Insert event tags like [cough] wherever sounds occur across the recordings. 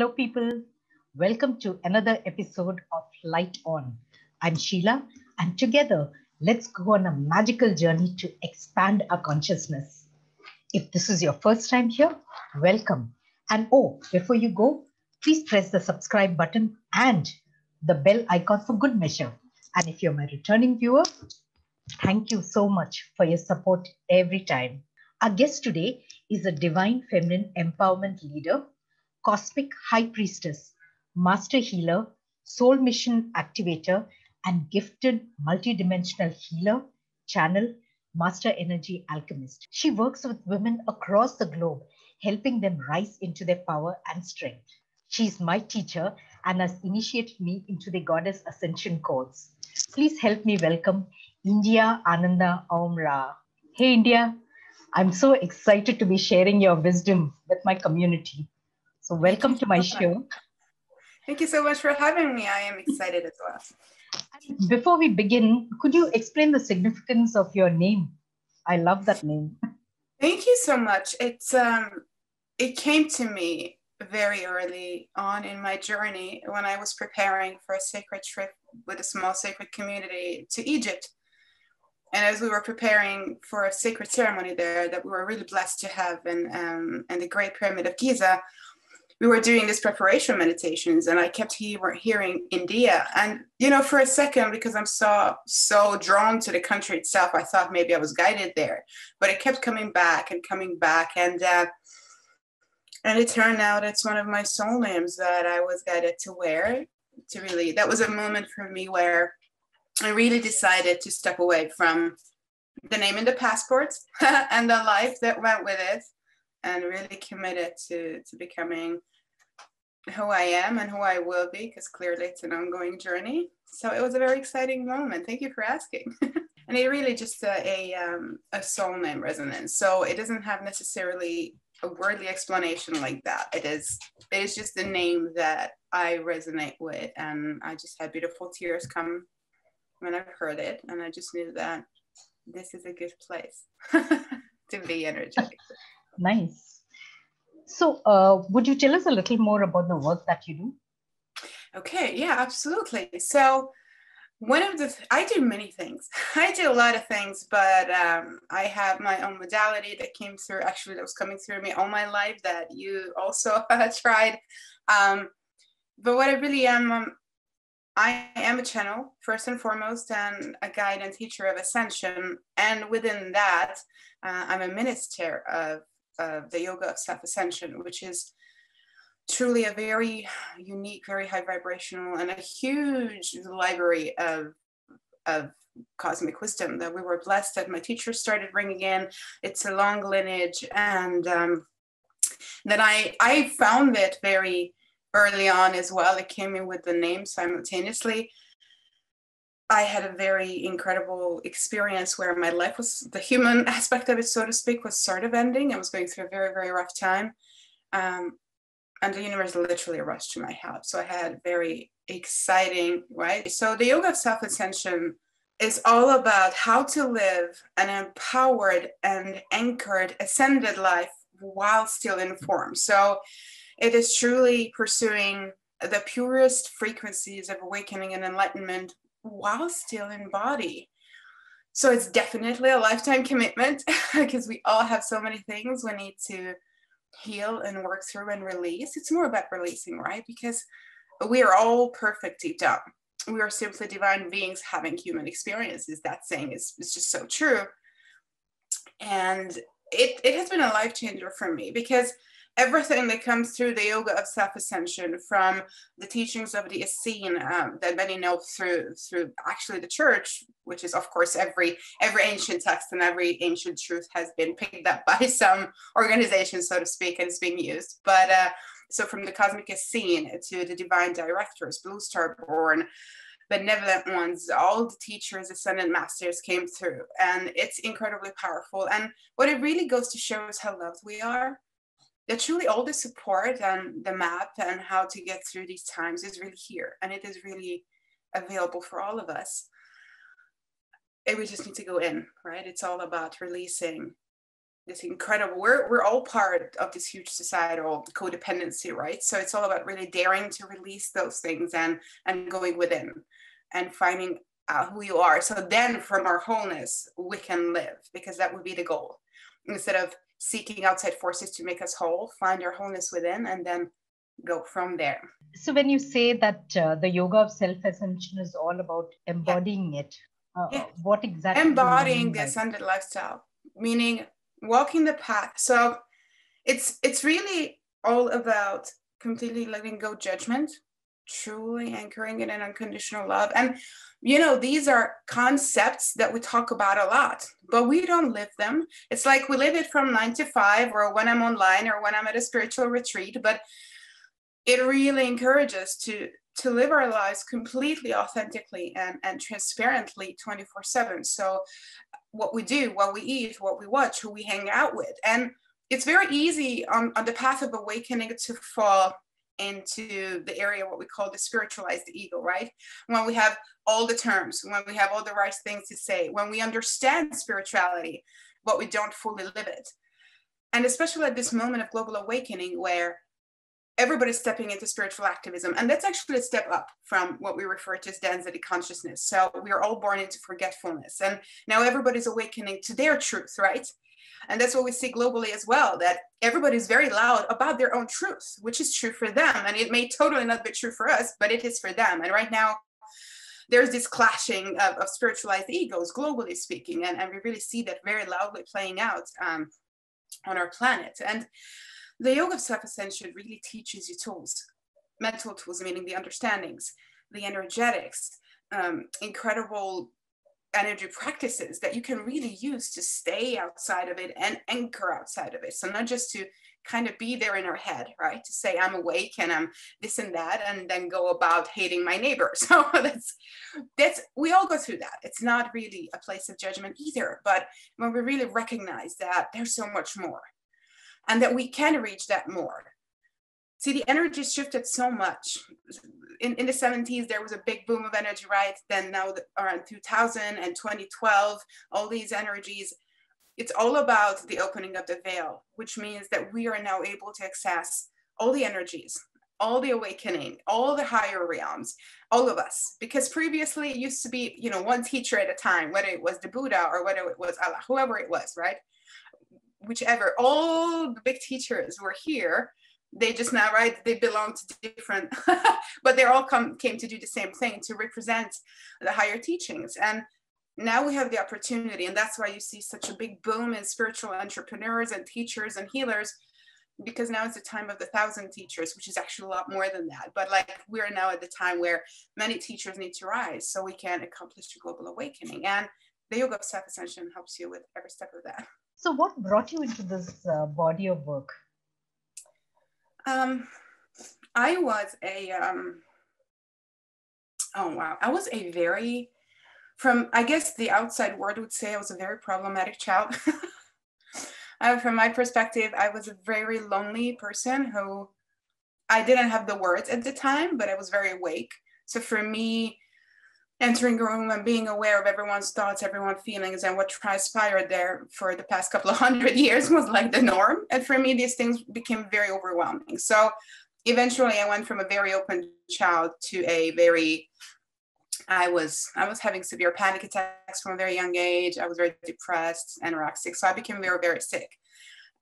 Hello, people. Welcome to another episode of Light On. I'm Sheila, and together, let's go on a magical journey to expand our consciousness. If this is your first time here, welcome. And oh, before you go, please press the subscribe button and the bell icon for good measure. And if you're my returning viewer, thank you so much for your support every time. Our guest today is a divine feminine empowerment leader, cosmic high priestess, master healer, soul mission activator, and gifted multidimensional healer, channel, master energy alchemist. She works with women across the globe, helping them rise into their power and strength. She's my teacher and has initiated me into the Goddess Ascension course. Please help me welcome Indiiyah Ananda Aum Ra'a. Hey, Indiiyah. I'm so excited to be sharing your wisdom with my community. So, welcome to my show. Thank you so much for having me. I am excited as well. Before we begin, could you explain the significance of your name? I love that name. Thank you so much. It's um, it came to me very early on in my journey when I was preparing for a sacred trip with a small sacred community to Egypt. And as we were preparing for a sacred ceremony there that we were really blessed to have in, um, in the Great Pyramid of Giza, we were doing these preparation meditations and I kept hear, hearing India. And, you know, for a second, because I'm so, so drawn to the country itself, I thought maybe I was guided there. But it kept coming back and coming back. And, uh, and it turned out it's one of my soul names that I was guided to wear. To really, that was a moment for me where I really decided to step away from the name in the passport [laughs] and the life that went with it and really committed to, to becoming who I am and who I will be, because clearly it's an ongoing journey. So it was a very exciting moment. Thank you for asking. [laughs] and it really just a, a, um, a soul name resonance. So it doesn't have necessarily a wordly explanation like that. It is it is just a name that I resonate with, and I just had beautiful tears come when I heard it, and I just knew that this is a good place [laughs] to be energetic. [laughs] Nice. So, uh, would you tell us a little more about the work that you do? Okay, yeah, absolutely. So, one of the th- i do many things [laughs] i do a lot of things but um, i have my own modality that came through actually that was coming through me all my life that you also [laughs] tried um, but what i really am um, i am a channel first and foremost and a guide and teacher of ascension and within that uh, i'm a minister of, of the yoga of self-ascension which is truly a very unique, very high vibrational, and a huge library of of cosmic wisdom that we were blessed that my teachers started bringing in. It's a long lineage, and um, then I I found it very early on as well. It came in with the name simultaneously. I had a very incredible experience where my life was the human [laughs] aspect of it, so to speak, was sort of ending. I was going through a very, very rough time. Um, and the universe literally rushed to my help. So I had very exciting, right? So the yoga of self ascension is all about how to live an empowered and anchored ascended life while still in form. So it is truly pursuing the purest frequencies of awakening and enlightenment while still in body. So it's definitely a lifetime commitment [laughs] because we all have so many things we need to heal and work through and release. It's more about releasing, right? Because we are all perfect deep down. We are simply divine beings having human experiences. That saying is, is just so true. And it, it has been a life changer for me because everything that comes through the yoga of self-ascension from the teachings of the Essene um, that many know through through actually the church which is of course every every ancient text and every ancient truth has been picked up by [laughs] some organization so to speak and is being used but uh, so from the cosmic Essene to the divine directors blue star born benevolent ones, all the teachers, ascended masters came through, and it's incredibly powerful. And what it really goes to show is how loved we are that truly all the support and the map and how to get through these times is really here and it is really available for all of us. And we just need to go in right? It's all about releasing this incredible we're, we're all part of this huge societal codependency right? So it's all about really daring to release those things and and going within and finding out who you are. So then from our wholeness we can live because that would be the goal. Instead of seeking outside forces to make us whole find our wholeness within and then go from there so when you say that uh, the yoga of self ascension is all about embodying yeah. it uh, yeah. what exactly embodying the ascended lifestyle meaning walking the path so it's it's really all about completely letting go judgment truly anchoring it in unconditional love. And you know these are concepts that we talk about a lot but we don't live them. It's like we live it from nine to five or when i'm online or when i'm at a spiritual retreat but it really encourages to to live our lives completely authentically and, and transparently 24 7 so what we do, what we eat, what we watch, who we hang out with. And it's very easy on, on the path of awakening to fall into the area what we call the spiritualized ego, right? When we have all the terms, when we have all the right things to say, when we understand spirituality, but we don't fully live it. And especially at this moment of global awakening where everybody's stepping into spiritual activism. And that's actually a step up from what we refer to as density consciousness. So we are all born into forgetfulness. And now everybody's awakening to their truth, right? And that's what we see globally as well that everybody's very loud about their own truth, which is true for them. And it may totally not be true for us, but it is for them. And right now, there's this clashing of, of spiritualized egos, globally speaking. And, and we really see that very loudly playing out um, on our planet. And the yoga of self-ascension really teaches you tools, mental tools, meaning the understandings, the energetics, um, incredible energy practices that you can really use to stay outside of it and anchor outside of it. So not just to kind of be there in our head, right? To say I'm awake and I'm this and that, and then go about hating my neighbor. [laughs] So that's that's we all go through that. It's not really a place of judgment either. But when we really recognize that there's so much more, and that we can reach that more. See, the energy shifted so much. In, in the 70s, there was a big boom of energy, right? Then now around 2000 and 2012, all these energies, it's all about the opening of the veil, which means that we are now able to access all the energies, all the awakening, all the higher realms, all of us. Because previously it used to be, you know, one teacher at a time, whether it was the Buddha or whether it was Allah, whoever it was, right? whichever all the big teachers were here they just now right. They belong to different [laughs] but they all come came to do the same thing to represent the higher teachings. And now we have the opportunity and that's why you see such a big boom in spiritual entrepreneurs and teachers and healers because now is the time of the thousand teachers which is actually a lot more than that. But like we're now at the time where many teachers need to rise so we can accomplish the global awakening. And the yoga of self-ascension helps you with every step of that. So, what brought you into this uh, body of work? Um, I was a, um, oh wow, I was a very, from I guess the outside world would say I was a very problematic child. [laughs] uh, from my perspective, I was a very lonely person who I didn't have the words at the time, but I was very awake. So for me, entering a room and being aware of everyone's thoughts, everyone's feelings, and what transpired there for the past couple of [laughs] hundred years was like the norm. And for me, these things became very overwhelming. So eventually, I went from a very open child to a very I was I was having severe panic attacks from a very young age. I was very depressed, anorexic. So I became very very sick,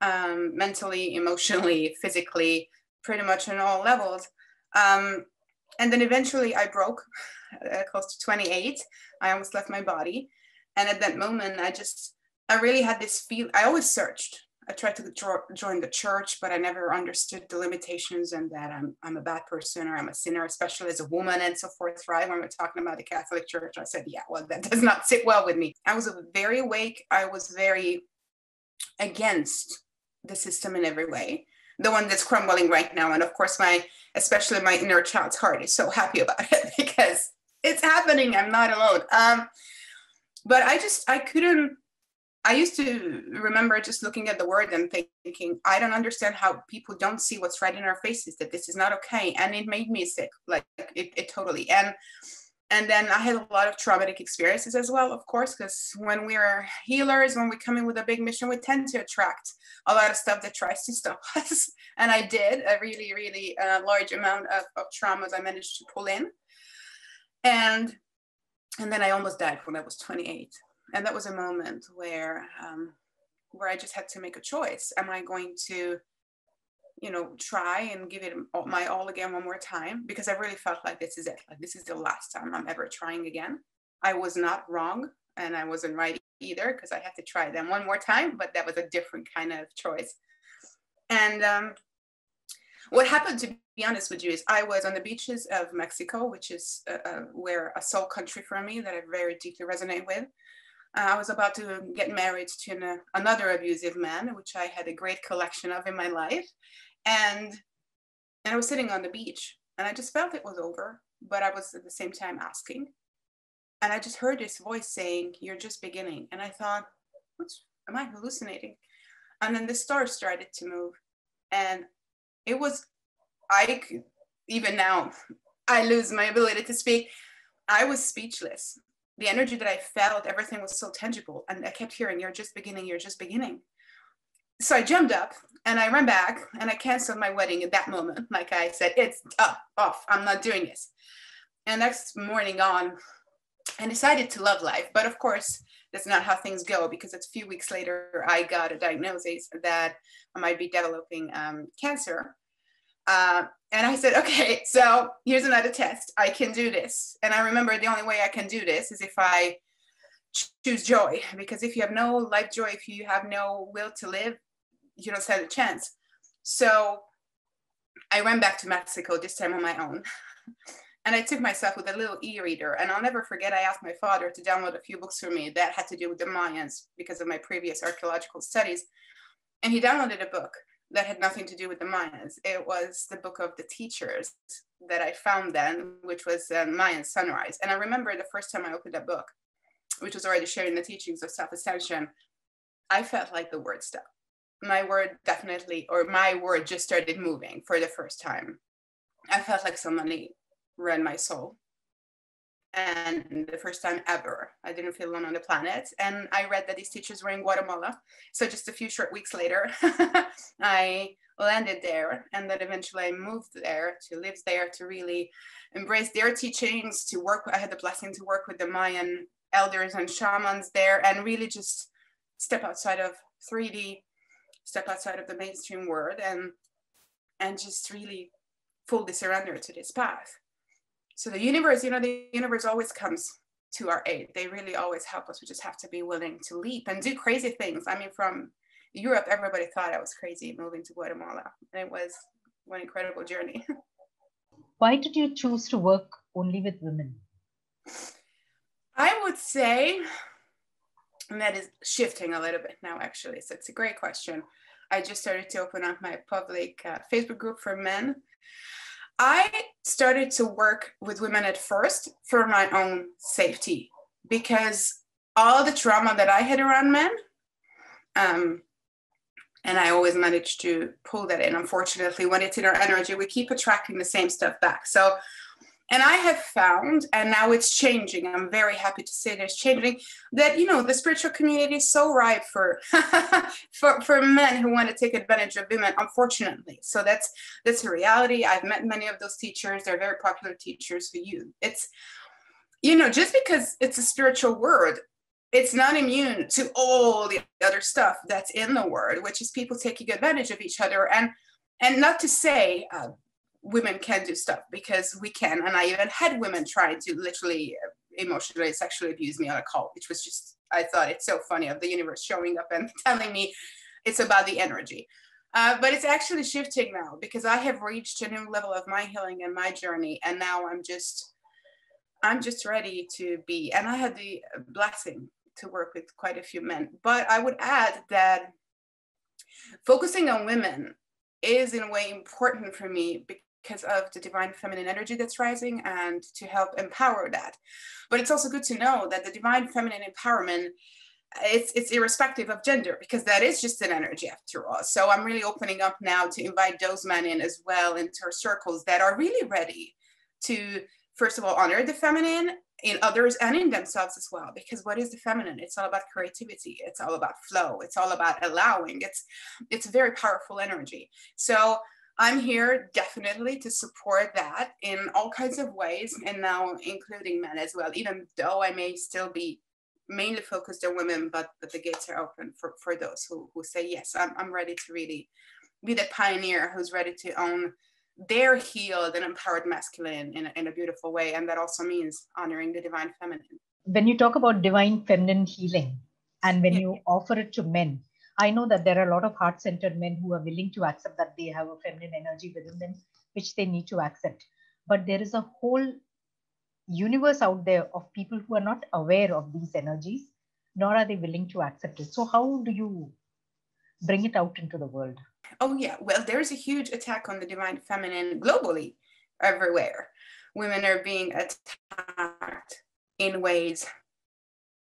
um, mentally, emotionally, physically, pretty much on all levels. Um, and then eventually I broke uh, close to 28. I almost left my body. And at that moment, I just, I really had this feel. I always searched. I tried to jo- join the church, but I never understood the limitations and that I'm, I'm a bad person or I'm a sinner, especially as a woman and so forth, right? When we're talking about the Catholic Church, I said, yeah, well, that does not sit well with me. I was very awake. I was very against the system in every way the one that's crumbling right now. And of course, my especially my inner child's heart is so happy [laughs] about it because it's happening. I'm not alone. Um, but I just I couldn't. I used to remember just looking at the word and thinking, I don't understand how people don't see what's right in our faces, that this is not okay. And it made me sick, like it, it totally. And and then I had a lot of traumatic experiences as well, of course, because when we're healers, when we come in with a big mission, we tend to attract a lot of stuff that tries to stop [laughs] us. And I did a really, really uh, large amount of, of traumas I managed to pull in. And and then I almost died when I was 28. And that was a moment where um, where I just had to make a choice. Am I going to you know, try and give it my all again one more time because I really felt like this is it. Like this is the last time I'm ever trying again. I was not wrong and I wasn't right either because I had to try them one more time, but that was a different kind of choice. And um, what happened, to be honest with you, is I was on the beaches of Mexico, which is uh, uh, where a soul country for me that I very deeply resonate with. Uh, I was about to get married to an, uh, another abusive man, which I had a great collection of in my life and and I was sitting on the beach and I just felt it was over, but I was at the same time asking. And I just heard this voice saying, You're just beginning. And I thought, What's am I hallucinating? And then the stars started to move. And it was, I even now, I lose my ability to speak. I was speechless. The energy that I felt, everything was so tangible. And I kept hearing, You're just beginning, you're just beginning so I jumped up and I ran back and I canceled my wedding at that moment. Like I said, it's up, off, I'm not doing this. And next morning on, I decided to love life. But of course, that's not how things go because it's a few weeks later, I got a diagnosis that I might be developing um, cancer. Uh, and I said, okay, so here's another test. I can do this. And I remember the only way I can do this is if I choose joy because if you have no life joy if you have no will to live you don't stand a chance. So I ran back to Mexico this time on my own. [laughs] and I took myself with a little e-reader. And I'll never forget, I asked my father to download a few books for me that had to do with the Mayans because of my previous archaeological studies. And he downloaded a book that had nothing to do with the Mayans. It was the book of the teachers that I found then, which was uh, Mayan Sunrise. And I remember the first time I opened that book, which was already sharing the teachings of self-ascension, I felt like the word stopped my word definitely, or my word just started moving for the first time. I felt like somebody read my soul. And the first time ever, I didn't feel alone on the planet. And I read that these teachers were in Guatemala. So just a few short weeks later, [laughs] I landed there. And then eventually I moved there to live there to really embrace their teachings, to work. I had the blessing to work with the Mayan elders and shamans there and really just step outside of 3D step outside of the mainstream world and and just really fully surrender to this path. So the universe you know the universe always comes to our aid. They really always help us. We just have to be willing to leap and do crazy things. I mean from europe everybody thought i was crazy moving to guatemala. And it was one incredible journey. [laughs] Why did you choose to work only with women? I would say and that is shifting a little bit now actually. So it's a great question i just started to open up my public uh, facebook group for men. I started to work with women at first for my own safety because all the trauma that i had around men um, and i always managed to pull that in. Unfortunately when it's in our energy we keep attracting the same stuff back. So and I have found, and now it's changing. I'm very happy to say it's changing. That you know the spiritual community is so ripe for [laughs] for for men who want to take advantage of women. Unfortunately, so that's that's a reality. I've met many of those teachers. They're very popular teachers for you. It's you know just because it's a spiritual word it's not immune to all the other stuff that's in the word which is people taking advantage of each other and and not to say uh, women can do stuff because we can. And I even had women try to literally uh, emotionally, sexually abuse me on a call, which was just, I thought it's so funny of the universe showing up and [laughs] telling me it's about the energy. Uh, but it's actually shifting now because I have reached a new level of my healing and my journey. And now I'm just, I'm just ready to be. And I had the blessing to work with quite a few men. But I would add that focusing on women is in a way important for me because of the divine feminine energy that's rising and to help empower that. But it's also good to know that the divine feminine empowerment it's it's irrespective of gender because that is just an energy after all. So I'm really opening up now to invite those men in as well into our circles that are really ready to first of all, honor the feminine in others and in themselves as well. Because what is the feminine? It's all about creativity. It's all about flow. It's all about allowing. It's it's a very powerful energy. So I'm here definitely to support that in all kinds of ways, and now including men as well. Even though I may still be mainly focused on women, but but the gates are open for for those who who say yes, I'm I'm ready to really be the pioneer who's ready to own their healed and empowered masculine in a, in a beautiful way. And that also means honoring the divine feminine. When you talk about divine feminine healing and when yeah. you offer it to men, I know that there are a lot of heart centered men who are willing to accept that they have a feminine energy within them, which they need to accept. But there is a whole universe out there of people who are not aware of these energies, nor are they willing to accept it. So, how do you bring it out into the world? Oh, yeah. Well, there's a huge attack on the divine feminine globally, everywhere. Women are being attacked in ways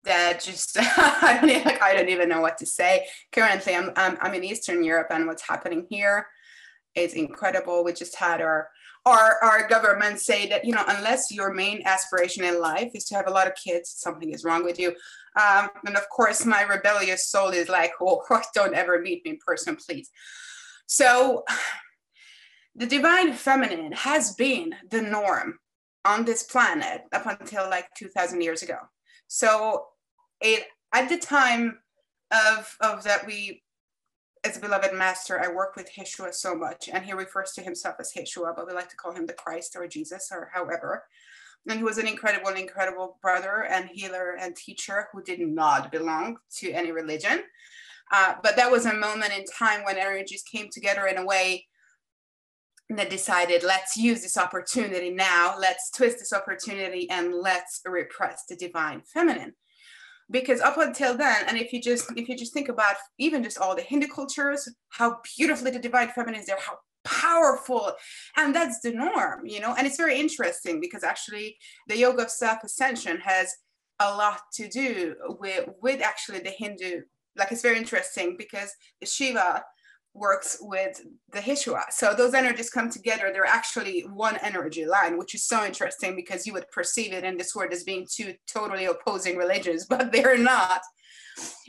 that just [laughs] I don't even, I don't even know what to say. Currently, I'm, I'm I'm in Eastern Europe, and what's happening here is incredible. We just had our our our government say that you know unless your main aspiration in life is to have a lot of kids, something is wrong with you. Um, and of course, my rebellious soul is like, [laughs] oh, don't ever meet me in person, please. So, [sighs] the divine feminine has been the norm on this planet up until like 2000 years ago. So, it at the time of of that we as a beloved master, I work with Yeshua so much, and he refers to himself as Yeshua, but we like to call him the Christ or Jesus or however. And he was an incredible, incredible brother and healer and teacher who did not belong to any religion. Uh, but that was a moment in time when energies came together in a way that decided, let's use this opportunity now, let's twist this opportunity, and let's repress the divine feminine. Because up until then, and if you just if you just think about even just all the Hindu cultures, how beautifully the divine feminine is there, how powerful and that's the norm you know? And it's very interesting because actually the yoga of self ascension has a lot to do with with actually the hindu like it's very interesting because shiva works with the Yeshua. So those energies come together. They're actually one energy line, which is so interesting because you would perceive it in this word as being two totally opposing religions, [laughs] but they're not.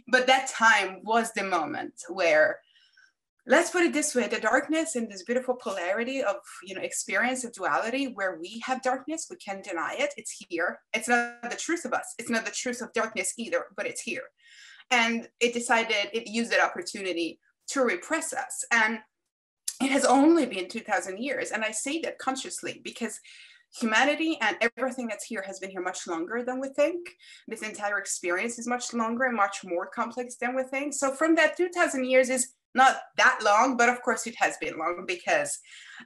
But that time was the moment where let's put it this way the darkness and this beautiful polarity of you know experience of duality where we have darkness we can deny it it's here it's not the truth of us it's not the truth of darkness either but it's here and it decided it used that opportunity to repress us and it has only been 2000 years and i say that consciously because humanity and everything that's here has been here much longer than we think. This entire experience is much longer and much more complex than we think. So from that 2000 years is not that long, but of course it has been long because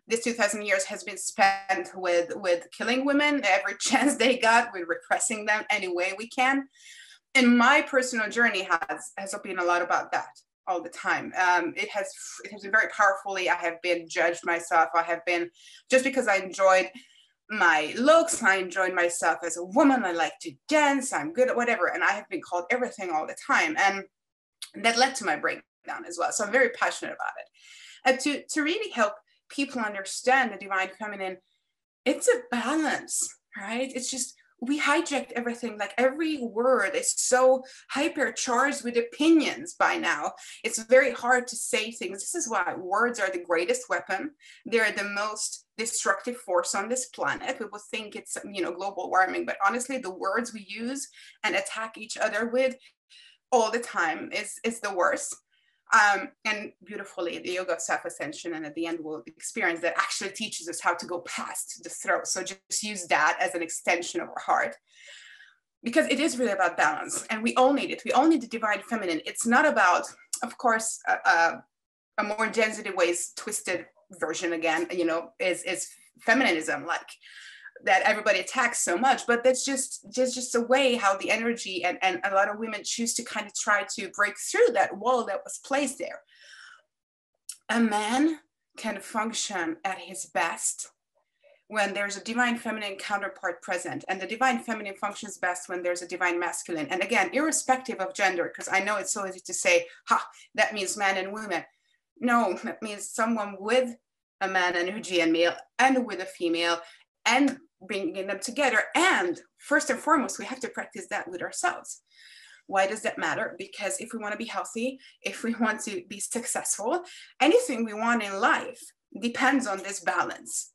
this 2000 years has been spent with with killing women every [laughs] chance they got, with repressing them any way we can. And my personal journey has has been a lot about that all the time. Um, it has it has been very powerfully. I have been judged myself. I have been just because I enjoyed my looks. I enjoyed myself as a woman. I like to dance. I'm good at whatever, and I have been called everything all the time. And that led to my breakdown as well. So I'm very passionate about it. And to, to really help people understand the divine feminine, it's a balance, right? It's just, we hijacked everything. Like every word is so hypercharged with opinions by now. It's very hard to say things. This is why words are the greatest weapon. They're the most destructive force on this planet. People think it's, you know, global warming, but honestly, the words we use and attack each other with all the time is, is the worst. Um, and beautifully, the yoga of self ascension, and at the end, we'll experience that actually teaches us how to go past the throat. So just use that as an extension of our heart because it is really about balance, and we all need it. We all need the divine feminine. It's not about, of course, a, a, a more density ways twisted version again, you know, is, is feminism like that everybody attacks so much but that's just just just a way how the energy and, and a lot of women choose to kind of try to break through that wall that was placed there. A man can function at his best when there's a divine feminine counterpart present and the divine feminine functions best when there's a divine masculine. And again irrespective of gender because i know it's so easy to say ha that means man and women. No that means someone with a man energy and male and with a female and bringing them together. And first and foremost, we have to practice that with ourselves. Why does that matter? Because if we want to be healthy, if we want to be successful, anything we want in life depends on this balance.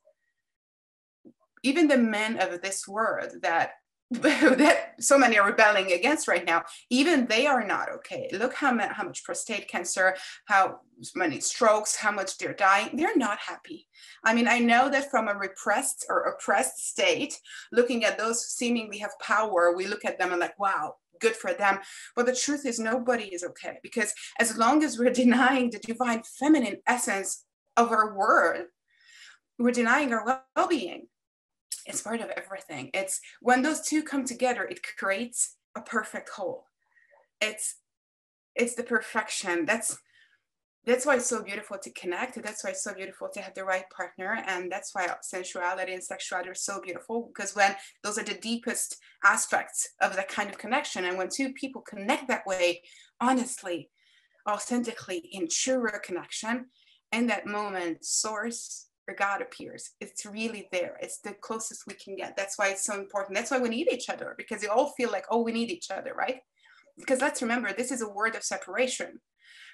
Even the men of this world that [laughs] that so many are rebelling against right now even they are not okay. Look how, much, how much prostate cancer how many strokes how much they're dying. They're not happy. I mean i know that from a repressed or oppressed state looking at those seemingly have power we look at them and like wow good for them. But the truth is nobody is okay because as long as we're [laughs] denying the divine feminine essence of our world we're denying our well-being it's part of everything. It's when those two come together it creates a perfect whole. It's it's the perfection. That's that's why it's so beautiful to connect. That's why it's so beautiful to have the right partner. And that's why sensuality and sexuality are so beautiful because when those are the deepest aspects of that kind of connection and when two people connect that way honestly authentically in truer connection in that moment source or God appears. It's really there. It's the closest we can get. That's why it's so important. That's why we need each other because they all feel like, oh, we need each other, right? Because let's remember, this is a word of separation.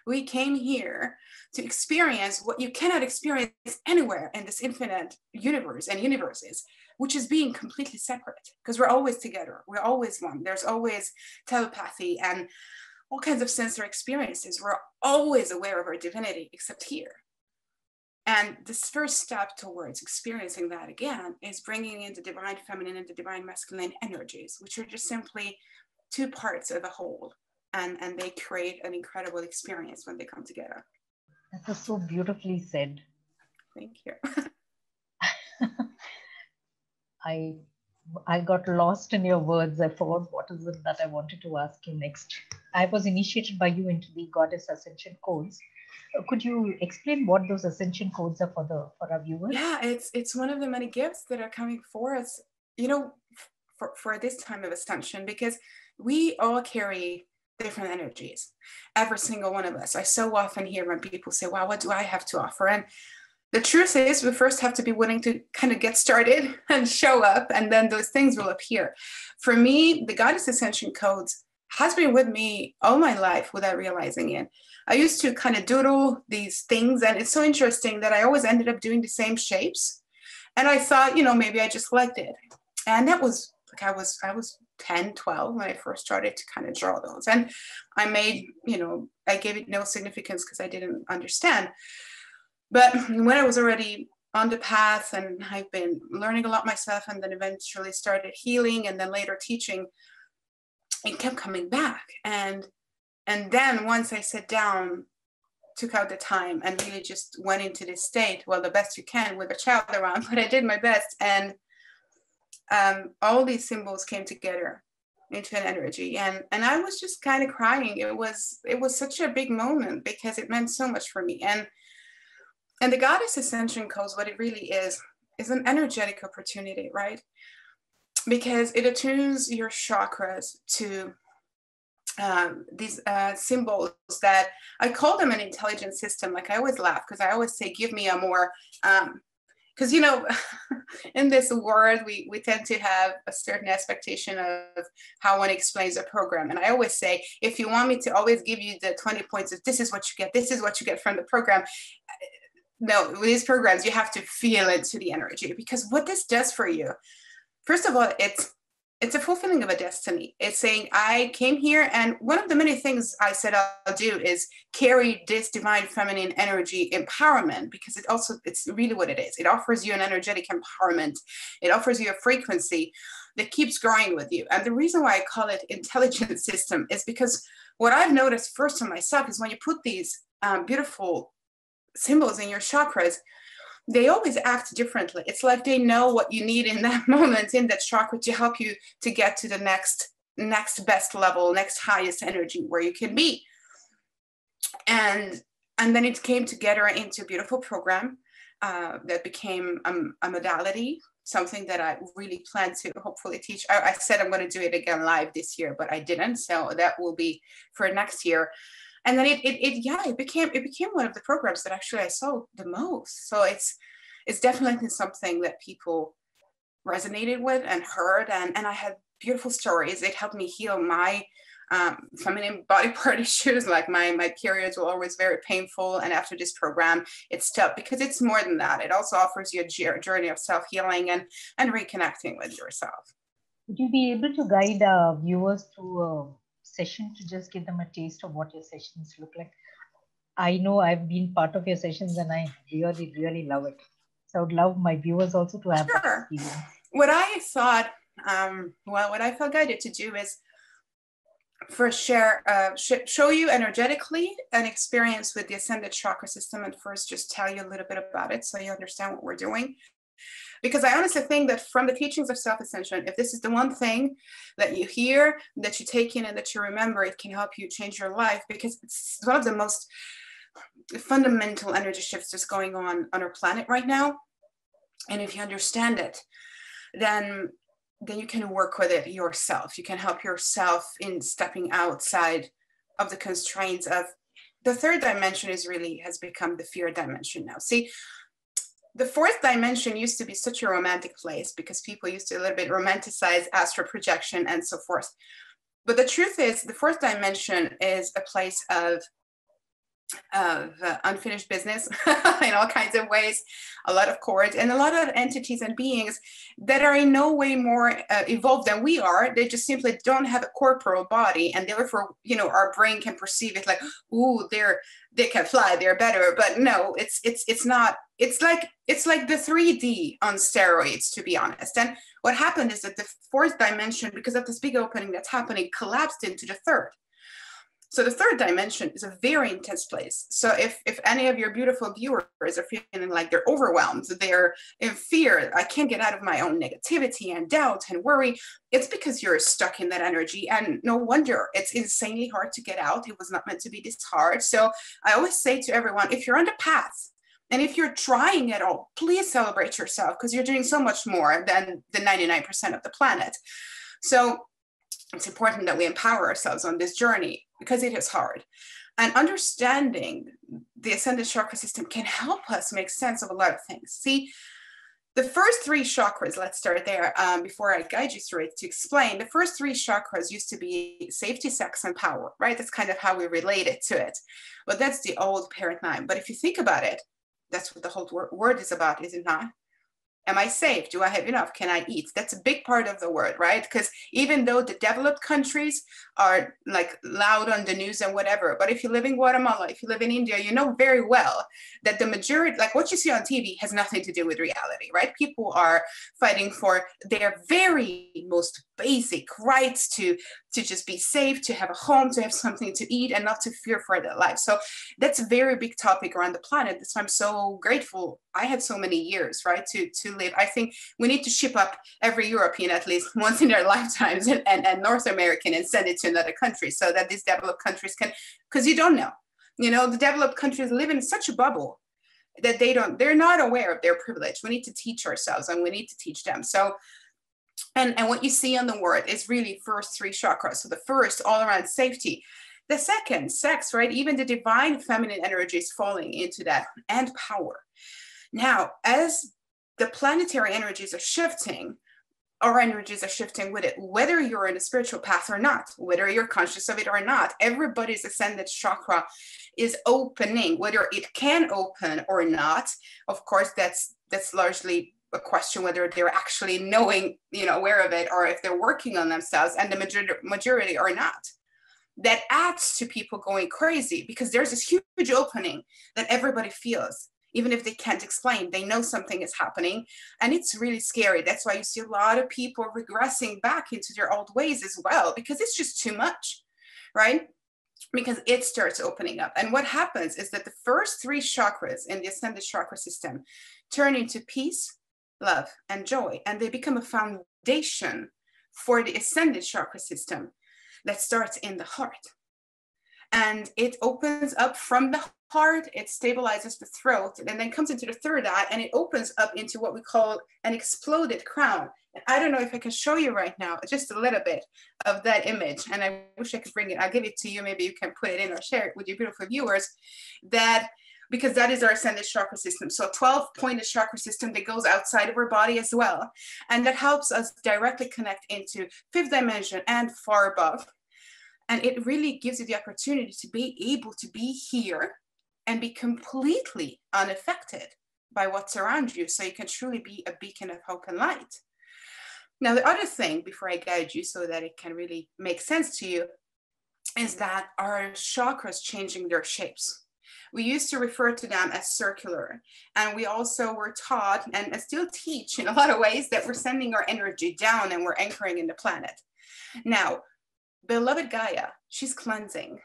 We came here to experience what you cannot experience anywhere in this infinite universe and universes, which is being completely separate because we're always together. We're always one. There's always telepathy and all kinds of sensory experiences. We're always aware of our divinity, except here and this first step towards experiencing that again is bringing in the divine feminine and the divine masculine energies, which are just simply two parts of a whole. And, and they create an incredible experience when they come together. That was so beautifully said. Thank you. [laughs] I I got lost in your words. I forgot what is it that I wanted to ask you next. I was initiated by you into the Goddess Ascension codes, could you explain what those ascension codes are for the for our viewers? Yeah it's it's one of the many gifts that are coming for us you know for, for this time of ascension because we all carry different energies every single one of us. I so often hear when people say wow what do i have to offer? And the truth is we first have to be willing to kind of get started [laughs] and show up and then those things will appear. For me the goddess ascension codes has been with me all my life without realizing it I used to kind of doodle these things, and it's so interesting that I always ended up doing the same shapes. And I thought, you know, maybe I just liked it. And that was like I was I was 10, 12 when I first started to kind of draw those. And I made, you know, I gave it no significance because I didn't understand. But when I was already on the path and I've been learning a lot myself and then eventually started healing and then later teaching, it kept coming back. And and then once I sat down, took out the time and really just went into this state, well, the best you can with a child [laughs] around, but I did my best. And um, all these symbols came together into an energy and and i was just kind of crying it was it was such a big moment because it meant so much for me and and the goddess ascension codes what it really is is an energetic opportunity right because it attunes your chakras to um, these uh, symbols that I call them an intelligent system. Like I always laugh because I always say, give me a more, because um, you know, [laughs] in this world, we, we tend to have a certain expectation of how one explains a program. And I always say, if you want me to always give you the 20 points of this is what you get, this is what you get from the program. No, with these programs, you have to feel into the energy because what this does for you, first of all, it's it's a fulfilling of a destiny. It's saying, I came here, and one of the many things I said I'll do is carry this divine feminine energy empowerment because it also, it's really what it is. It offers you an energetic empowerment, it offers you a frequency that keeps growing with you. And the reason why I call it intelligent system is because what I've noticed first on myself is when you put these um, beautiful symbols in your chakras, they always act differently. It's like they know what you need in [laughs] that moment in that chakra to help you to get to the next next best level, next highest energy where you can be. And and then it came together into a beautiful program uh, that became a, modality, something that I really plan to hopefully teach. I, I said I'm going to do it again live this year, but I didn't. So that will be for next year and then it, it, it yeah it became it became one of the programs that actually i saw the most. So it's it's definitely something that people resonated with and heard. And, and i had beautiful stories. It helped me heal my um, feminine [laughs] body part issues. Like my my periods were always very painful. And after this program it stopped because it's more than that. It also offers you a journey of self-healing and and reconnecting with yourself. Would you be able to guide uh, viewers through a session to just give them a taste of what your sessions look like. I know i've been part of your sessions and i really really love it. So i would love my viewers also to have sure. experience. What i thought um, well what i felt guided to do is first share uh, sh- show you energetically an experience with the ascended chakra system and first just tell you a little bit about it so you understand what we're doing because i honestly think that from the teachings of self-ascension if this is the one thing that you hear that you take in and that you remember it can help you change your life because it's one of the most fundamental energy shifts that's going on on our planet right now and if you understand it then then you can work with it yourself. You can help yourself in stepping outside of the constraints of the third dimension is really has become the fear dimension now. See, the fourth dimension used to be such a romantic place because people used to a little bit romanticize astral projection and so forth. But the truth is, the fourth dimension is a place of of uh, unfinished business [laughs] in all kinds of ways, a lot of cords, and a lot of entities and beings that are in no way more uh, evolved than we are. They just simply don't have a corporal body, and therefore, you know, our brain can perceive it like, "Ooh, they're they can fly, they're better." But no, it's it's it's not. It's like it's like the 3D on steroids, to be honest. And what happened is that the fourth dimension, because of this big opening that's happening, collapsed into the third. So the third dimension is a very intense place. So if, if any of your beautiful viewers are feeling like they're overwhelmed, they're in fear, I can't get out of my own negativity and doubt and worry, it's because you're stuck in that energy. And no wonder it's insanely hard to get out. It was not meant to be this hard. So I always say to everyone, if you're on the path, and if you're trying at all, please celebrate yourself because you're doing so much more than the 99% of the planet. So it's important that we empower ourselves on this journey because it is hard. And understanding the ascended chakra system can help us make sense of a lot of things. See, the first three chakras, let's start there um, before I guide you through it to explain. The first three chakras used to be safety, sex, and power, right? That's kind of how we related to it. But that's the old paradigm. But if you think about it, that's what the whole word is about, is it not? Am I safe? Do I have enough? Can I eat? That's a big part of the word, right? Because even though the developed countries are like loud on the news and whatever, but if you live in Guatemala, if you live in India, you know very well that the majority, like what you see on TV, has nothing to do with reality, right? People are fighting for their very most basic rights to to just be safe, to have a home, to have [laughs] something to eat, and not to fear for their life. So that's a very big topic around the planet. That's why I'm so grateful. I had so many years, right, to to live. I think we need to ship up every European at least [laughs] once in their lifetimes and, and, and North American and send it to another country so that these developed countries can, because you don't know. You know, the developed countries live in such a bubble that they don't, they're not aware of their privilege. We need to teach ourselves and we need to teach them. So and, and what you see on the word is really first three chakras. So the first, all around safety. The second, sex, right? Even the divine feminine energy is falling into that and power. Now, as the planetary energies are shifting, our energies are shifting with it, whether you're in a spiritual path or not, whether you're conscious of it or not. Everybody's ascended chakra is opening, whether it can open or not. Of course, that's that's largely a question whether they're actually knowing, you know, aware of it or if they're working on themselves, and the majority, majority are not. That adds to people going crazy because there's this huge opening that everybody feels, even if they can't explain. They know something is happening, and it's really scary. That's why you see a lot of people regressing back into their old ways as well, because it's just too much, right? because it starts opening up. And what happens is that the first three chakras in the ascended chakra system turn into peace, love, and joy. And they become a foundation for the ascended chakra system that starts in the heart. And it opens up from the heart, it stabilizes the throat, and then comes into the third eye, and it opens up into what we call an exploded crown. And I don't know if I can show you right now, just a little bit of that image. And I wish I could bring it. I'll give it to you. Maybe you can put it in or share it with your beautiful viewers. That because that is our ascended chakra system. So a 12 pointed chakra system that goes outside of our body as well. And that helps us directly connect into fifth dimension and far above. And it really gives you the opportunity to be able to be here and be completely unaffected by what's around you. So you can truly be a beacon of hope and light. Now, the other thing before I guide you so that it can really make sense to you is that our chakras changing their shapes. We used to refer to them as circular. And we also were taught and still teach in a lot of ways that we're sending our energy down and we're anchoring in the planet. Now, beloved Gaia, she's cleansing.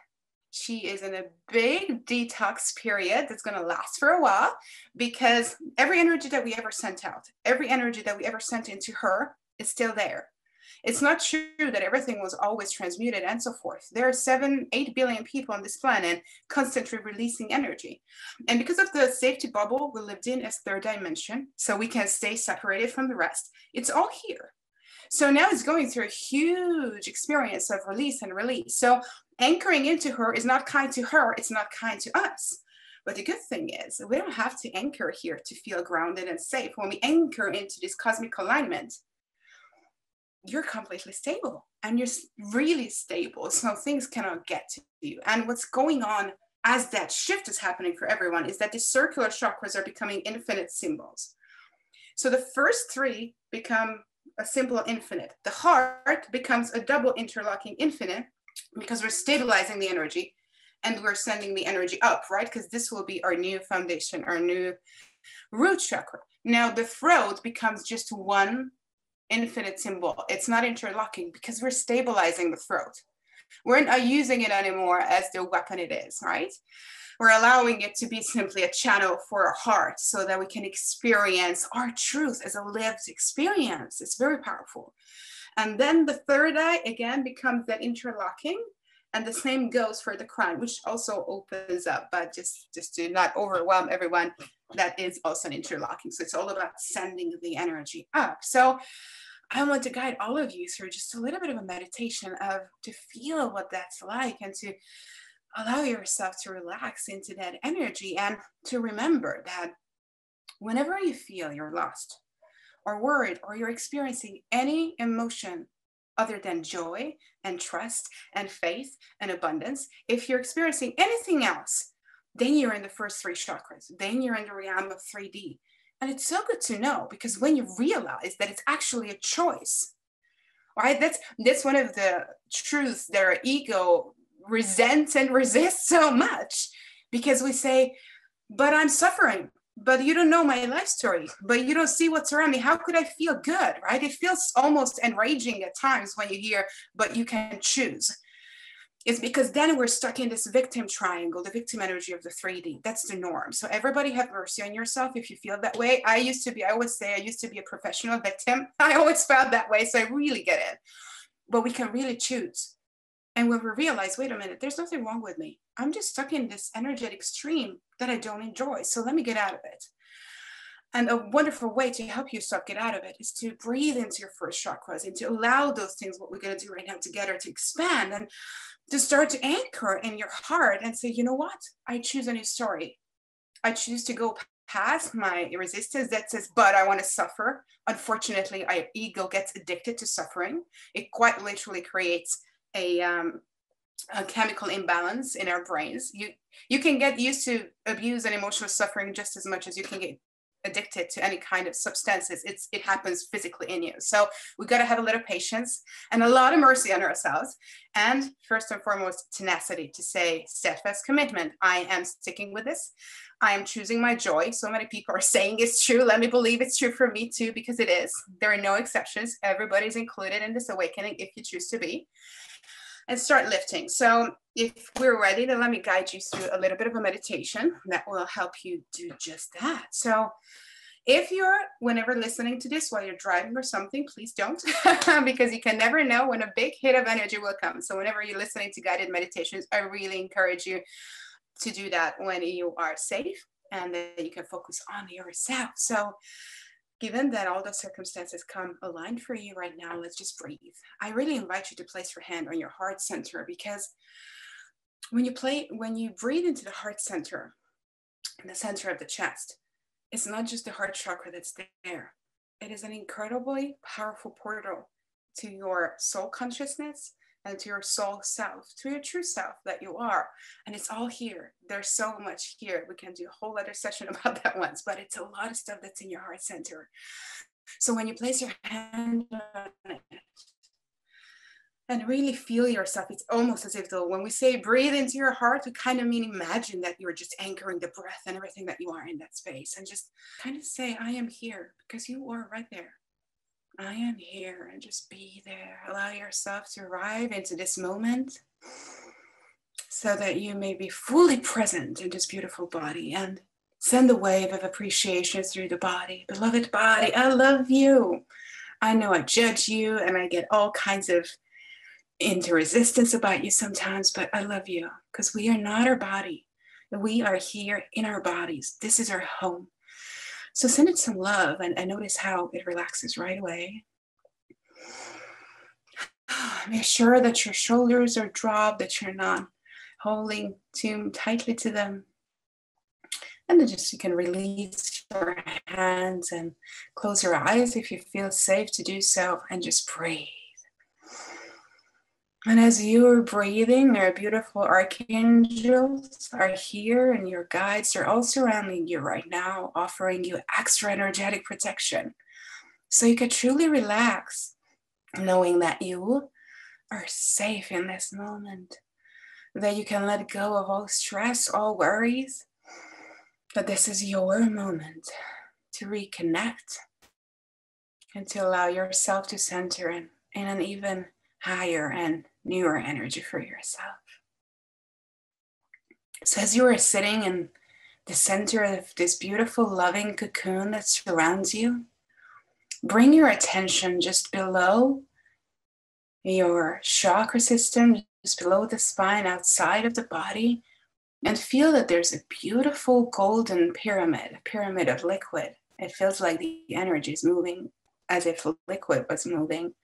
She is in a big detox period that's going to last for a while because every energy that we ever sent out, every energy that we ever sent into her is still there. It's not true that everything was always transmuted and so forth. There are seven, eight billion people on this planet constantly releasing energy. And because of the safety bubble we lived in as third dimension, so we can stay separated from the rest, it's all here. So now it's going through a huge experience of release and release. So anchoring into her is not kind to her, it's not kind to us. But the good thing is, we don't have to anchor here to feel grounded and safe. When we anchor into this cosmic alignment, you're completely stable and you're really stable. So things cannot get to you. And what's going on as that shift is happening for everyone is that the circular chakras are becoming infinite symbols. So the first three become a simple infinite. The heart becomes a double interlocking infinite because we're stabilizing the energy and we're sending the energy up, right? Because this will be our new foundation, our new root chakra. Now the throat becomes just one infinite symbol. It's not interlocking because we're stabilizing the throat. We're not using it anymore as the weapon it is, right? We're allowing it to be simply a channel for our heart so that we can experience our truth as a lived experience. It's very powerful. And then the third eye again becomes that interlocking. And the same goes for the crown, which also opens up, but just, just to not overwhelm everyone, that is also an interlocking. So it's all about sending the energy up. So I want to guide all of you through just a little bit of a meditation of to feel what that's like and to allow yourself to relax into that energy and to remember that whenever you feel you're lost or worried or you're experiencing any emotion other than joy and trust and faith and abundance, if you're experiencing anything else, then you're in the first three chakras, then you're in the realm of 3D. And it's so good to know because when you realize that it's actually a choice, right? That's that's one of the truths that our ego resents and [laughs] resists so much because we say, but I'm suffering, but you don't know my life story, but you don't see what's around me. How could I feel good, right? It feels almost enraging at times when you hear, but you can choose is because then we're stuck in this victim triangle, the victim energy of the 3D. That's the norm. So everybody have mercy on yourself if you feel that way. I used to be, I always say I used to be a professional victim. [laughs] I always felt that way. So I really get it. But we can really choose. And when we realize, wait a minute, there's nothing wrong with me. I'm just stuck in this energetic stream that I don't enjoy. So let me get out of it. And a wonderful way to help you get out of it is to breathe into your first chakras and to allow those things, what we're going to do right now together, to expand and to start to anchor in your heart and say, you know what? I choose a new story. I choose to go past my resistance that says, but I want to suffer. Unfortunately, our ego gets addicted to suffering. It quite literally creates a, um, a chemical imbalance in our brains. You you can get used to abuse and emotional suffering just as much as you can get addicted to any kind of substances it's it happens physically in you. So we got to have a little patience and a lot of mercy on ourselves. And first and foremost tenacity to say steadfast commitment. I am sticking with this. I am choosing my joy. So many people are [laughs] saying it's true. Let me believe it's true for me too because it is. There are no exceptions. Everybody's included in this awakening if you choose to be and start lifting. So if we're ready, then let me guide you through a little bit of a meditation that will help you do just that. So if you're whenever listening to this while you're driving or something, please don't, [laughs] because you can never know when a big hit of energy will come. So whenever you're listening to guided meditations, I really encourage you to do that when you are safe and then you can focus on yourself. So given that all the circumstances come aligned for you right now, let's just breathe. I really invite you to place your hand on your heart center because when you play, when you breathe into the heart center, in the center of the chest. It's not just the heart chakra that's there. It is an incredibly powerful portal to your soul consciousness and to your soul self, to your true self that you are. And it's all here. There's so much here. We can do a whole other session [laughs] about that once, but it's a lot of stuff that's in your heart center. So when you place your hand on it, and really feel yourself. It's almost as if though when we say breathe into your heart, we kind of mean imagine that you're just anchoring the breath and everything that you are in that space and just kind of say, I am here because you are right there. I am here and just be there. Allow yourself to arrive into this moment so that you may be fully present in this beautiful body and send a wave of appreciation through the body. Beloved body, I love you. I know I judge you and I get all kinds of into resistance about you sometimes, but I love you because we are not our body. We are here in our bodies. This is our home. So send it some love and, and notice how it relaxes right away. [sighs] Make sure that your shoulders are dropped, that you're not holding too tightly to them. And then just you can release your hands and close your eyes if you feel safe to do so and just breathe. And as you are breathing, our beautiful archangels are here, and your guides are all surrounding you right now, offering you extra energetic protection. So you can truly relax, knowing that you are safe in this moment, that you can let go of all stress, all worries, that this is your moment to reconnect and to allow yourself to center in, in an even higher and newer energy for yourself. So, as you are sitting in the center of this beautiful, loving cocoon that surrounds you, bring your attention just below your chakra system, just below the spine, outside of the body, and feel that there's a beautiful golden pyramid, a pyramid of liquid. It feels like the energy is moving as if liquid was moving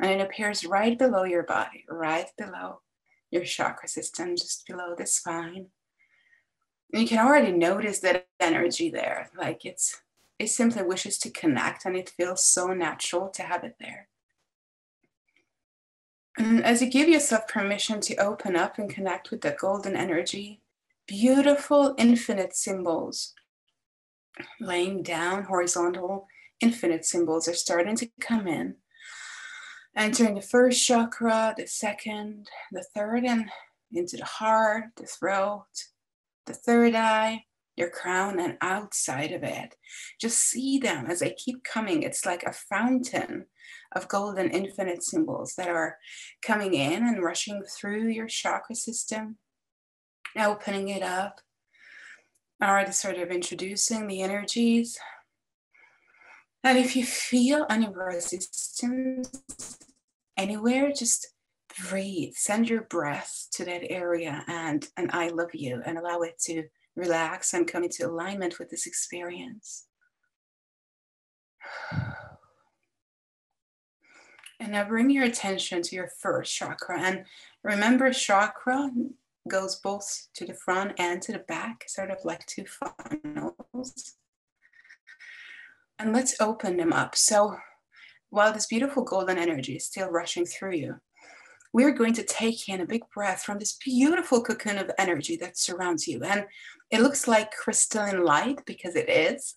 and it appears right below your body, right below your chakra system, just below the spine. And you can already notice that energy there. Like it's, it simply wishes to connect and it feels so natural to have it there. And as you give yourself permission to open up and connect with the golden energy, beautiful infinite symbols laying down horizontal infinite symbols are starting to come in entering the first chakra, the second, the third, and into the heart, the throat, the third eye, your crown, and outside of it. Just see them as they keep coming. It's like a fountain of golden infinite symbols that are coming in and rushing through your chakra system, opening it up. Already sort of introducing the energies. And if you feel any resistance anywhere, just breathe. Send your breath to that area and, and I love you and allow it to relax and come into alignment with this experience. [sighs] And now bring your attention to your first chakra. And remember, chakra goes both to the front and to the back, sort of like two funnels. And let's open them up. So while this beautiful golden energy is still rushing through you, we're going to take in a big breath from this beautiful cocoon of energy that surrounds you. And it looks like crystalline light because it is.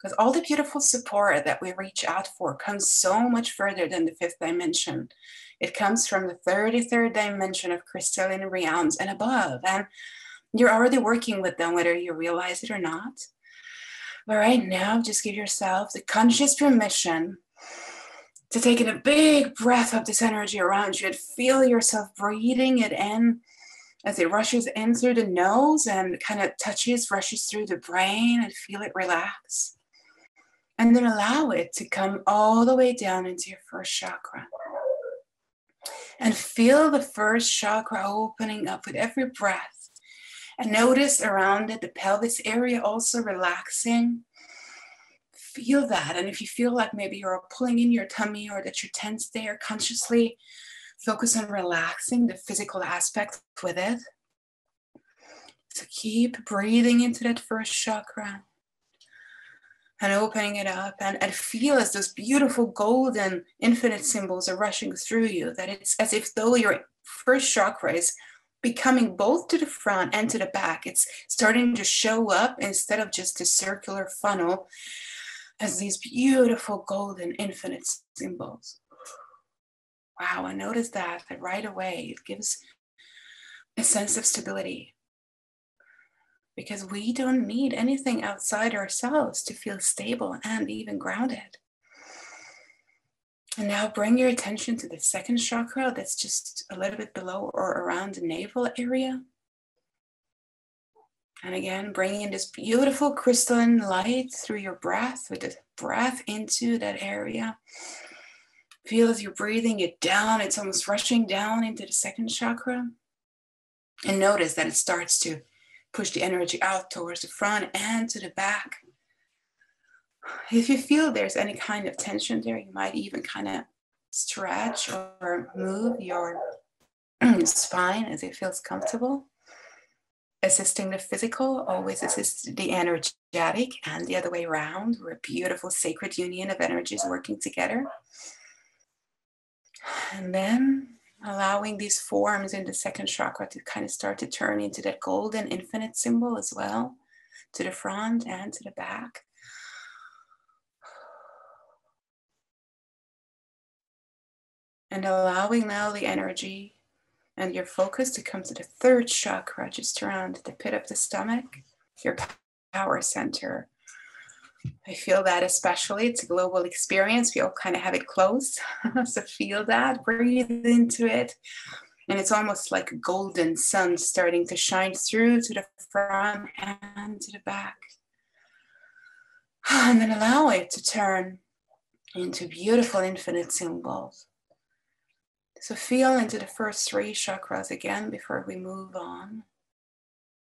Because all the beautiful support that we reach out for comes so much further than the fifth dimension. It comes from the 33rd dimension of crystalline realms and above. And you're already working with them, whether you realize it or not. But right now, just give yourself the conscious permission to take in a big breath of this energy around you and feel yourself breathing it in as it rushes in through the nose and kind of touches, rushes through the brain and feel it relax. And then allow it to come all the way down into your first chakra. And feel the first chakra opening up with every breath. And notice around it the pelvis area also relaxing feel that. And if you feel like maybe you're pulling in your tummy or that you're tense there, consciously focus on relaxing the physical aspect with it. So keep breathing into that first chakra and opening it up and, and feel as those beautiful golden infinite symbols are rushing through you, that it's as if though your first chakra is becoming both to the front and to the back. It's starting to show up instead of just a circular funnel as these beautiful golden infinite symbols. Wow, I noticed that, that right away it gives a sense of stability because we don't need anything outside ourselves to feel stable and even grounded. And now bring your attention to the second chakra that's just a little bit below or around the navel area. And again, bringing in this beautiful crystalline light through your breath with the breath into that area. Feel as you're breathing it down, it's almost rushing down into the second chakra. And notice that it starts to push the energy out towards the front and to the back. If you feel there's any kind of tension there, you might even kind of stretch or move your [clears throat] spine as it feels comfortable. Assisting the physical always assists the energetic and the other way around. We're a beautiful sacred union of energies working together. And then allowing these forms in the second chakra to kind of start to turn into that golden infinite symbol as well, to the front and to the back. And allowing now the energy and your focus to come to the third chakra, just around the pit of the stomach, your power center. I feel that especially. It's a global experience. We all kind of have it close. [laughs] so feel that, breathe into it. And it's almost like a golden sun starting to shine through to the front and to the back. [sighs] And then allow it to turn into beautiful infinite symbols. So feel into the first three chakras again before we move on.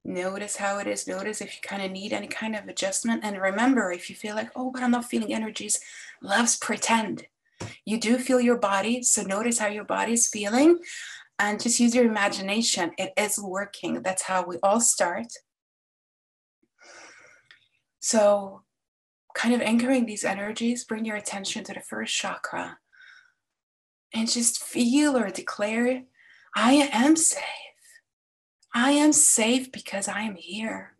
Notice how it is. Notice if you kind of need any kind of adjustment. And remember, if you feel like, oh, but I'm not feeling energies, loves pretend. You do feel your body. So notice how your body is feeling and just use your imagination. It is working. That's how we all start. So, kind of anchoring these energies, bring your attention to the first chakra and just feel or declare, I am safe. I am safe because I am here.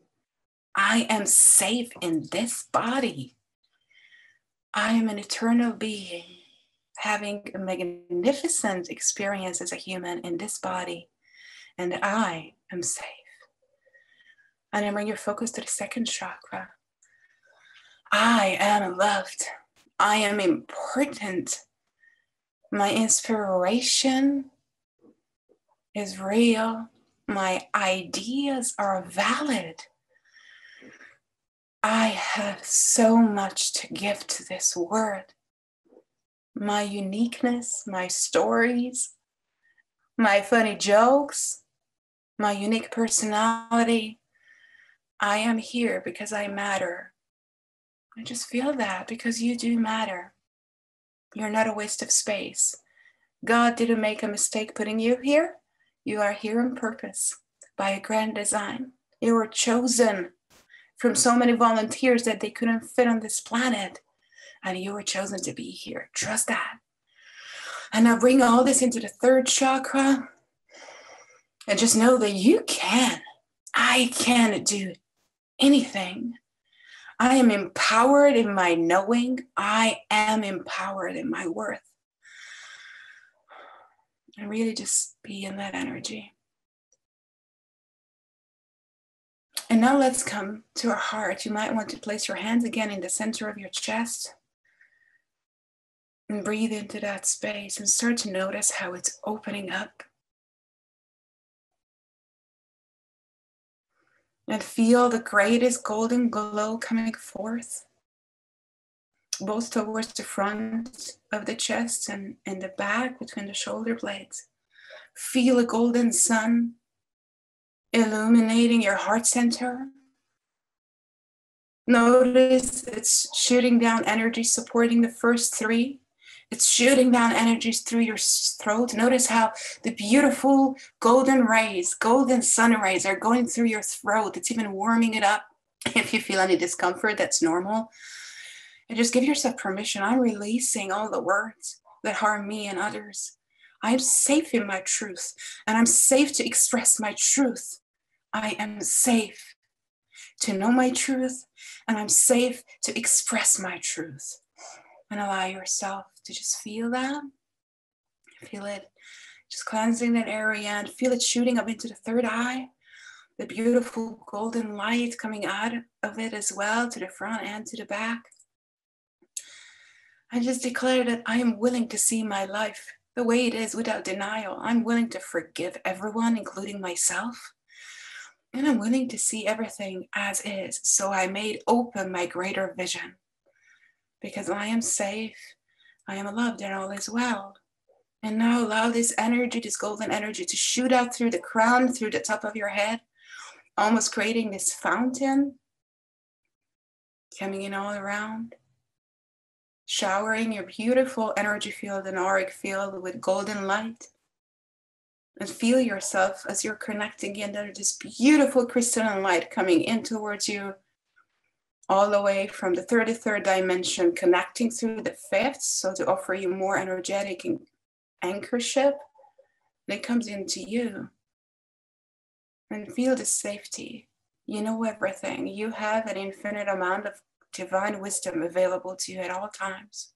I am safe in this body. I am an eternal being having a magnificent experience as a human in this body, and I am safe. And then bring your focus to the second chakra. I am loved. I am important. My inspiration is real my ideas are valid. I have so much to give to this world. My uniqueness, my stories, my funny jokes, my unique personality. I am here because I matter. I just feel that because you do matter. You're not a waste of space. God didn't make a mistake putting you here. You are here on purpose by a grand design. You were chosen from so many volunteers that they couldn't fit on this planet. And you were chosen to be here. Trust that. And now bring all this into the third chakra. And just know that you can. I can do anything. I am empowered in my knowing. I am empowered in my worth and really just be in that energy. And now let's come to our heart. You might want to place your hands again in the center of your chest and breathe into that space and start to notice how it's opening up. And feel the greatest golden glow coming forth both towards the front of the chest and in the back between the shoulder blades. Feel a golden sun illuminating your heart center. Notice it's shooting down energy, supporting the first three, It's shooting down energies through your throat. Notice how the beautiful golden rays, golden sun rays are going through your throat. It's even warming it up. [laughs] If you feel any discomfort, that's normal. And just give yourself permission. I'm releasing all the words that harm me and others. I'm safe in my truth, and I'm safe to express my truth. I am safe to know my truth, and I'm safe to express my truth. And allow yourself to just feel that. Feel it just cleansing that area and feel it shooting up into the third eye. The beautiful golden light coming out of it as well to the front and to the back. I just declare that I am willing to see my life the way it is without denial. I'm willing to forgive everyone, including myself. And I'm willing to see everything as is. So I made open my greater vision because I am safe I am loved and all is well. And now allow this energy, this golden energy, to shoot out through the crown, through the top of your head, almost creating this fountain coming in all around, showering your beautiful energy field and auric field with golden light. And feel yourself as you're connecting into this beautiful crystalline light coming in towards you all the way from the 33rd dimension, connecting through the fifth, so to offer you more energetic anchorship. And it comes into you. And feel the safety. You know everything. You have an infinite amount of divine wisdom available to you at all times.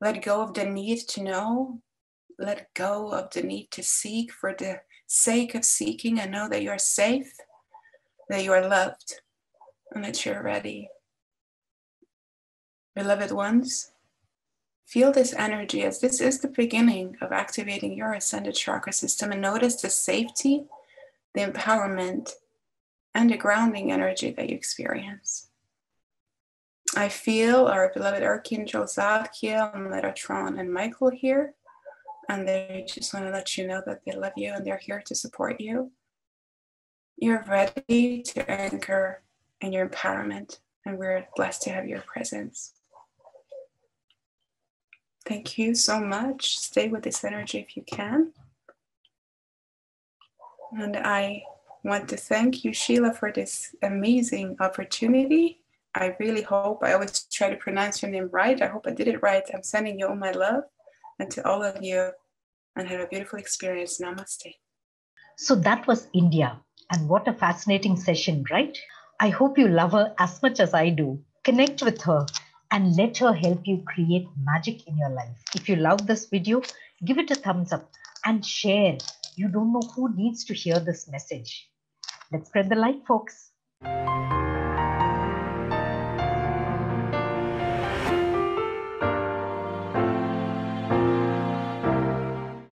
Let go of the need to know. Let go of the need to seek for the sake of seeking and know that you're safe, that you are loved and that you're ready. Beloved ones, feel this energy as this is the beginning of activating your ascended chakra system and notice the safety, the empowerment, and the grounding energy that you experience. I feel our beloved Archangel Zadkiel, Metatron, and Michael here, and they just want to let you know that they love you and they're here to support you. You're ready to anchor and your empowerment. And we're blessed to have your presence. Thank you so much. Stay with this energy if you can. And I want to thank you, Sheila, for this amazing opportunity. I really hope I always try to pronounce your name right. I hope I did it right. I'm sending you all my love and to all of you, and have a beautiful experience. Namaste. So that was Indiiyah. And what a fascinating session, right? I hope you love her as much as I do. Connect with her and let her help you create magic in your life. If you love this video, give it a thumbs up and share. You don't know who needs to hear this message. Let's spread the light, folks.